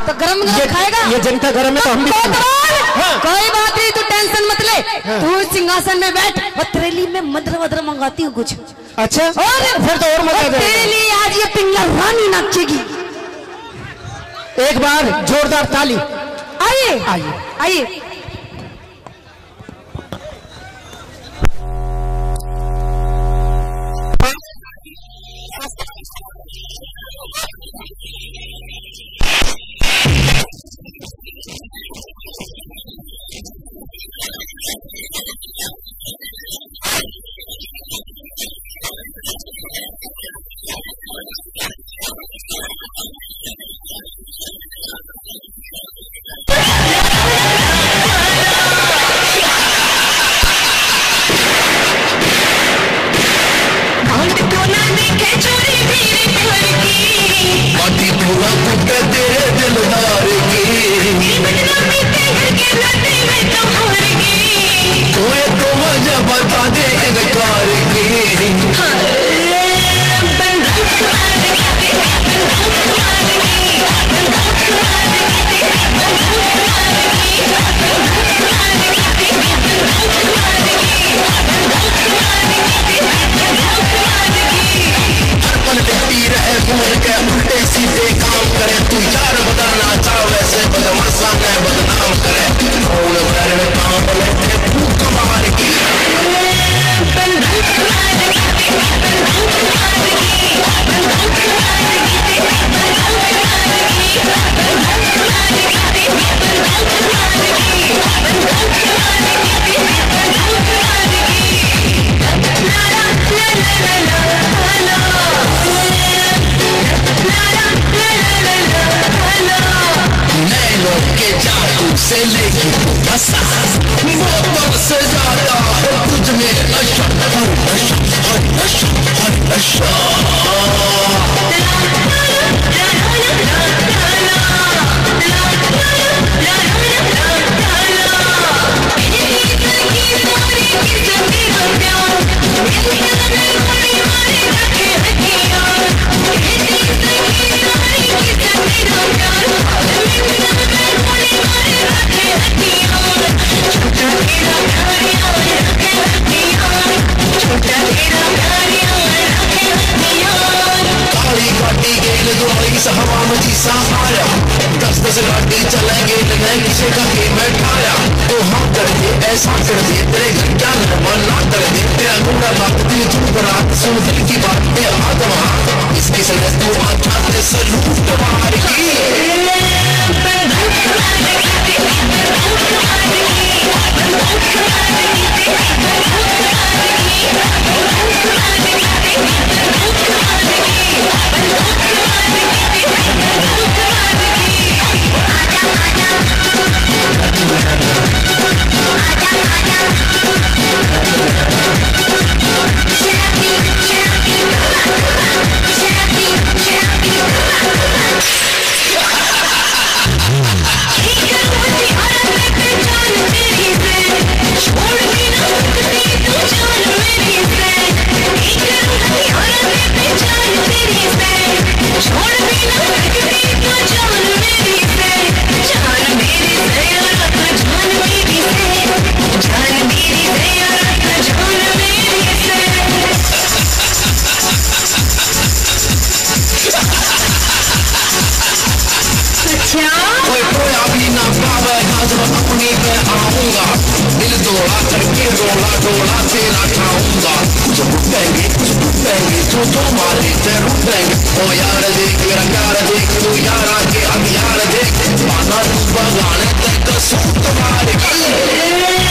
तो गरम गरम खाएगा? ये जनता गरम है तो हम भी हाँ। कोई बात नहीं तू टेंशन मत ले। तू सिंहासन में बैठ और थ्रेली में मैं मदर वदर मंगाती हूँ कुछ। अच्छा और फिर तो और मज़ा तेरे लिए आज ये पिंगला रानी नाचेगी। एक बार जोरदार ताली। आइए आइए। आइए। लिखती के उल्टे सीधे काम करे तू यार बताना चाह वैसे बदमाशा ने बदनाम करे कौन कर काम जादू से लेगी फंसा से ज़्यादा तुझ में नशा हर नशा हर नशा आया दस दस लाठी चलेंगे लगे किसी का के बैठाया तो हम कर दे ऐसा कर दे तेरे घर क्या मन ना कर दे तेरा गुंडा बात दिल चुप रात सुन दिल की बात पे आदम इसकी सजा तू ते सलूट मार मैं यहाँ जब अपनी मैं आऊँगा दिल दौड़ा करके रोड़ा डोड़ा तेरा खाऊँगा जब रुकेंगे जब रुकेंगे तो तो मारे ते रुकेंगे ओ यार देख मेरा प्यार देख तू यार आगे अब यार देख माना तू बगाने तक कसू तुम्हारे कल